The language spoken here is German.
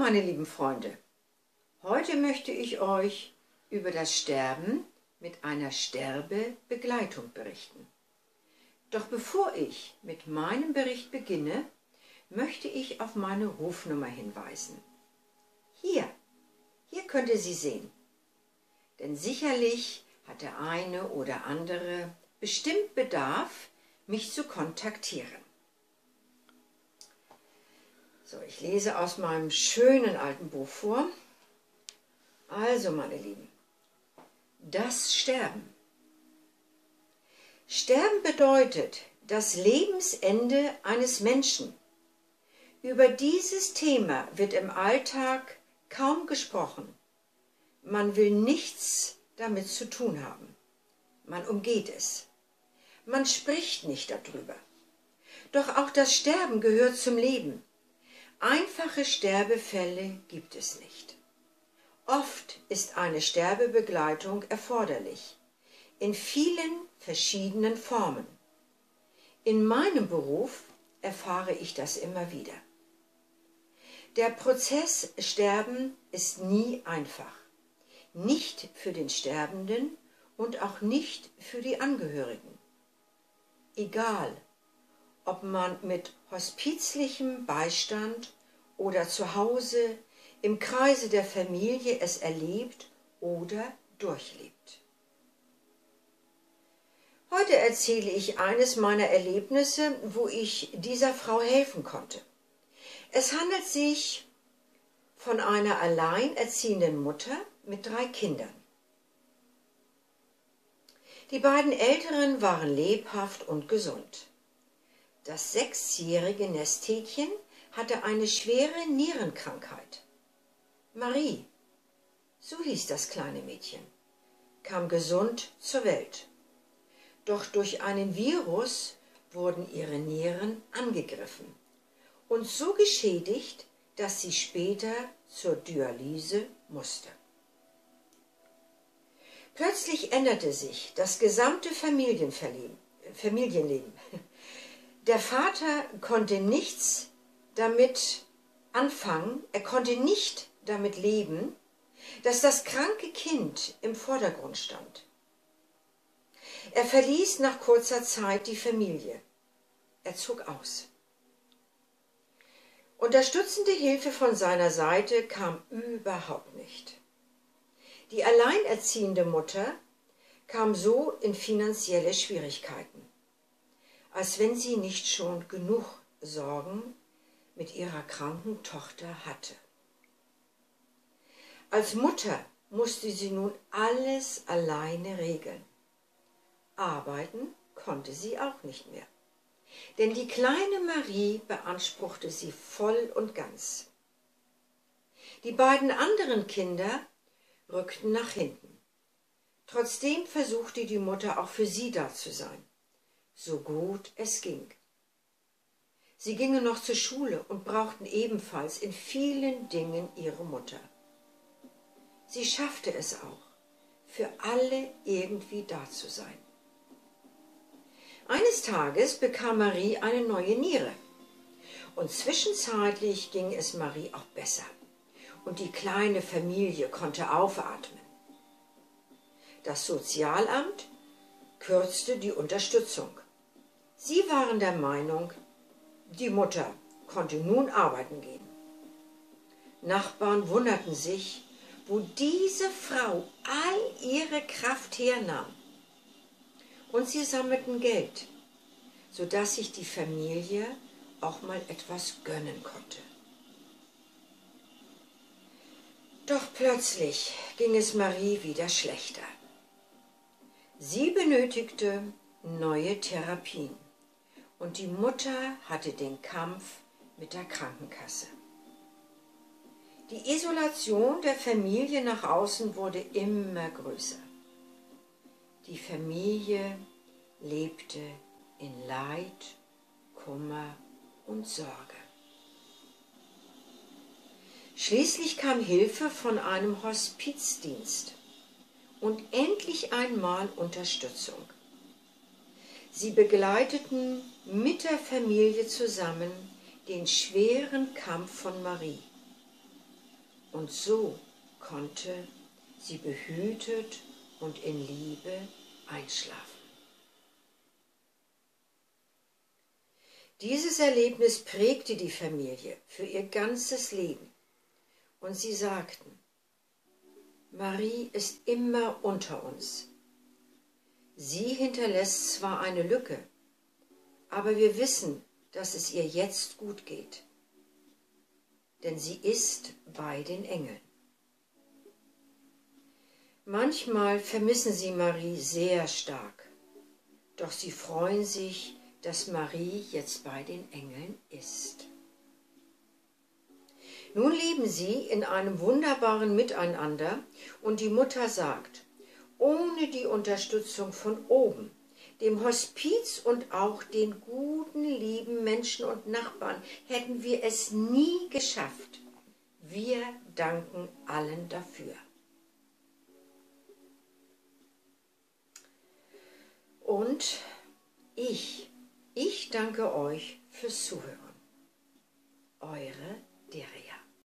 meine lieben Freunde, heute möchte ich euch über das Sterben mit einer Sterbebegleitung berichten. Doch bevor ich mit meinem Bericht beginne, möchte ich auf meine Rufnummer hinweisen. Hier, hier könnt ihr sie sehen. Denn sicherlich hat der eine oder andere bestimmt Bedarf, mich zu kontaktieren. So, ich lese aus meinem schönen alten Buch vor. Also, meine Lieben, das Sterben. Sterben bedeutet das Lebensende eines Menschen. Über dieses Thema wird im Alltag kaum gesprochen. Man will nichts damit zu tun haben. Man umgeht es. Man spricht nicht darüber. Doch auch das Sterben gehört zum Leben. Einfache Sterbefälle gibt es nicht. Oft ist eine Sterbebegleitung erforderlich, in vielen verschiedenen Formen. In meinem Beruf erfahre ich das immer wieder. Der Prozess Sterben ist nie einfach. Nicht für den Sterbenden und auch nicht für die Angehörigen. Egal, ob man mit hospizlichem Beistand oder zu Hause im Kreise der Familie es erlebt oder durchlebt. Heute erzähle ich eines meiner Erlebnisse, wo ich dieser Frau helfen konnte. Es handelt sich von einer alleinerziehenden Mutter mit drei Kindern. Die beiden Älteren waren lebhaft und gesund. Das sechsjährige Nesthäkchen hatte eine schwere Nierenkrankheit. Marie, so hieß das kleine Mädchen, kam gesund zur Welt. Doch durch einen Virus wurden ihre Nieren angegriffen und so geschädigt, dass sie später zur Dialyse musste. Plötzlich änderte sich das gesamte Familienleben. Der Vater konnte nichts damit anfangen, er konnte nicht damit leben, dass das kranke Kind im Vordergrund stand. Er verließ nach kurzer Zeit die Familie. Er zog aus. Unterstützende Hilfe von seiner Seite kam überhaupt nicht. Die alleinerziehende Mutter kam so in finanzielle Schwierigkeiten als wenn sie nicht schon genug Sorgen mit ihrer kranken Tochter hatte. Als Mutter musste sie nun alles alleine regeln. Arbeiten konnte sie auch nicht mehr, denn die kleine Marie beanspruchte sie voll und ganz. Die beiden anderen Kinder rückten nach hinten. Trotzdem versuchte die Mutter auch für sie da zu sein so gut es ging. Sie gingen noch zur Schule und brauchten ebenfalls in vielen Dingen ihre Mutter. Sie schaffte es auch, für alle irgendwie da zu sein. Eines Tages bekam Marie eine neue Niere und zwischenzeitlich ging es Marie auch besser und die kleine Familie konnte aufatmen. Das Sozialamt kürzte die Unterstützung Sie waren der Meinung, die Mutter konnte nun arbeiten gehen. Nachbarn wunderten sich, wo diese Frau all ihre Kraft hernahm. Und sie sammelten Geld, sodass sich die Familie auch mal etwas gönnen konnte. Doch plötzlich ging es Marie wieder schlechter. Sie benötigte neue Therapien und die Mutter hatte den Kampf mit der Krankenkasse. Die Isolation der Familie nach außen wurde immer größer. Die Familie lebte in Leid, Kummer und Sorge. Schließlich kam Hilfe von einem Hospizdienst und endlich einmal Unterstützung. Sie begleiteten mit der Familie zusammen den schweren Kampf von Marie. Und so konnte sie behütet und in Liebe einschlafen. Dieses Erlebnis prägte die Familie für ihr ganzes Leben. Und sie sagten, Marie ist immer unter uns. Sie hinterlässt zwar eine Lücke, aber wir wissen, dass es ihr jetzt gut geht. Denn sie ist bei den Engeln. Manchmal vermissen sie Marie sehr stark, doch sie freuen sich, dass Marie jetzt bei den Engeln ist. Nun leben sie in einem wunderbaren Miteinander und die Mutter sagt, ohne die Unterstützung von oben, dem Hospiz und auch den guten, lieben Menschen und Nachbarn hätten wir es nie geschafft. Wir danken allen dafür. Und ich, ich danke euch fürs Zuhören. Eure Deria.